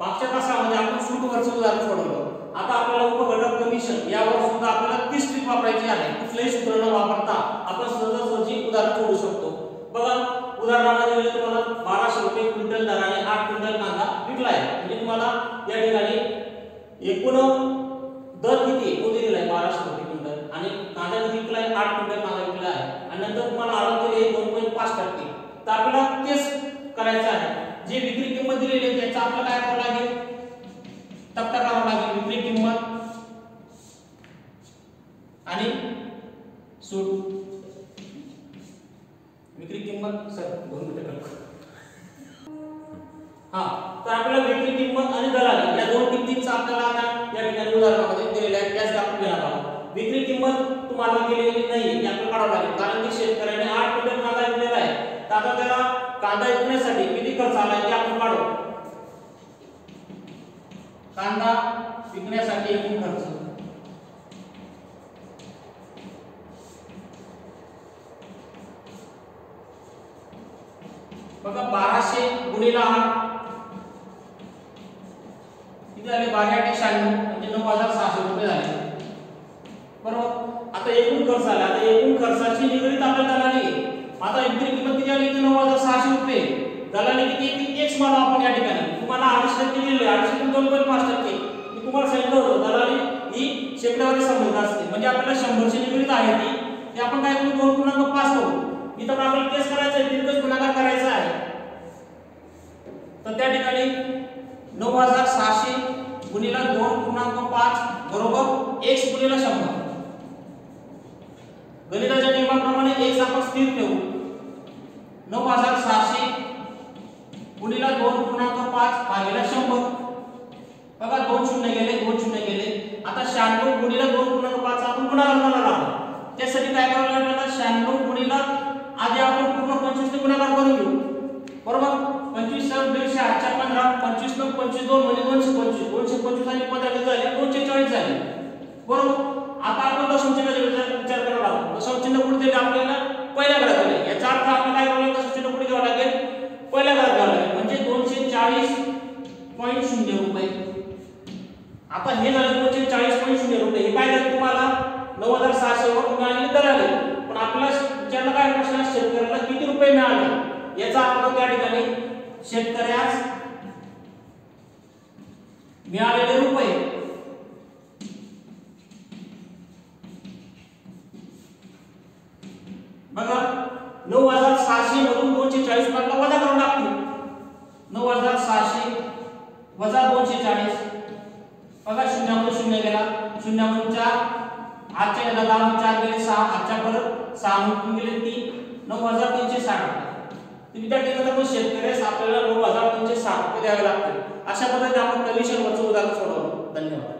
खर्च उदाहरण सोडवलं. आता आपल्याला उपघटक कमिशन यावर सुद्धा आपल्याला तीस ट्रिक वापरायची आहे. कुठलंही सूत्र न वापरता आपण सहजासहजी उदाहरण सोडू शकतो. बघा उदाहरणामध्ये तुम्हाला बाराशे रुपये क्विंटल दराने आठ क्विंटल कांदा विकला आहे. म्हणजे तुम्हाला या ठिकाणी एकूण दर किती एकूण दिलेला आहे बाराशे रुपये क्विंटल. आणि कांदा किती विकला आहे? आठ क्विंटल कांदा विकला आहे. आणि नंतर तुम्हाला आलं दिले दोन पॉईंट पाच टक्के. तर आपल्याला तेच करायचं आहे. किंमत दिलेली होती. याचा आपल्याला काय करावं लागेल? तक्ता करावा लागेल. विक्री किंमत. आणि सूट. विक्री किंमत. सर दोन मिनिटं हा तर आपल्याला विक्री किंमत आणि दलाल या दोन किमतींचा आपल्याला आता या ठिकाणी उदाहरणामध्ये दिलेल्या आहेत. त्याच आपण घेणार आहोत. विक्री किंमत तुम्हाला दिलेली नाही हे आपल्याला काढावं लागेल. कारण की शेतकऱ्याने आठ क्विंटल कांदा विकलेला आहे. तर आता त्याला कांदा विकण्यासाठी कांदा विकण्यासाठी एकूण खर्च. बाराशे गुणिला आठ किती झाले? बारा हज़ार सहाशे रुपये झाले. आता एकूण खर्च आता एकूण खर्चाची निगडीत आपल्याला दलाली. आता विक्री किंमत किती हज़ार सहाशे रुपये. दलाली एक्स मानू आपण या ठिकाणी. टक्के दिले अडीचशे टक्के पाच टक्के. मी तुम्हाला सांगितलं होतं दलाली ही शेकड्यावरती संबंध असते. म्हणजे आपल्याला शंभरची निगडीत आहे ती. ते आपण काय करू? दोन पूर्णांक पाच करू. इथं पण आपल्याला तेच करायचं आहे तितकंच गुणाकार करायचा आहे. तर त्या ठिकाणी नऊ हजार सहाशे गुणिला दोन पूर्णांक पाच बरोबर एक्स गुणिला शंभर. गणिताच्या नियमाप्रमाणे एक्स आपण स्थिर ठेवू नऊ हजार सहाशे गुणिला दोन पूर्णांक पाच भागिला शंभर बघा दोन शून्य गेले दोन शून्य गेले आता शहाण्णव गुणिला दोन पूर्णांक पाच आपण गुणाकार करणार आहोत त्यासाठी काय करावं लागेल आपल्याला? शहाण्णव गुणिला आधी आपण पूर्ण पंचवीस गुणाकार करून घेऊ. बरोबर? पंचवीस सर दीडशे आठच्या पंधरा पंचवीस नऊ पंचवीस दोन म्हणजे दोनशे पंचवीस. दोनशे पंचवीस आणि पंधरा झाले? दोनशे चाळीस झाले. बरोबर? आता आपण दशम विचार विचार करावा लागतो दशमचिन्ह कुठे दिले आपल्याला पहिल्या घरात दिले याचा अर्थ आपण काय करावं लागेल? दशम कुठे घ्यावं लागेल? पहिल्या घरात घ्यावं लागेल. म्हणजे दोनशे चाळीस पॉईंट शून्य रुपये. आता हे झालं दोनशे शून्य रुपये. हे काय झालं तुम्हाला? नऊ हजार सहाशे वर दर दराले पण आपल्याला विचारलं काय प्रश्न शेतकऱ्याला किती रुपये मिळाले? याचा आपण त्या ठिकाणी शेतकऱ्यास मिळालेले रुपये. बघा नऊ हजार सहाशे मधून दोनशे चाळीस वजा करून टाकतो नऊ हजार सहाशे वजा दोनशे चाळीस. बघा शून्यामधून शून्य गेला. शून्यामधून चार आजच्या गेला दहा चार गेले सहा आजच्या परत सहा मधून गेले तीन. नऊ हजार तीनशे साठ रुपये. विद्यार्थ्यांना पण शेतकऱ्यास आपल्याला नऊ हजार तीनशे साठ रुपये द्यावे लागतील. अशा पद्धतीने आपण कमिशन वरचं उदाहरण सोडवलं धन्यवाद.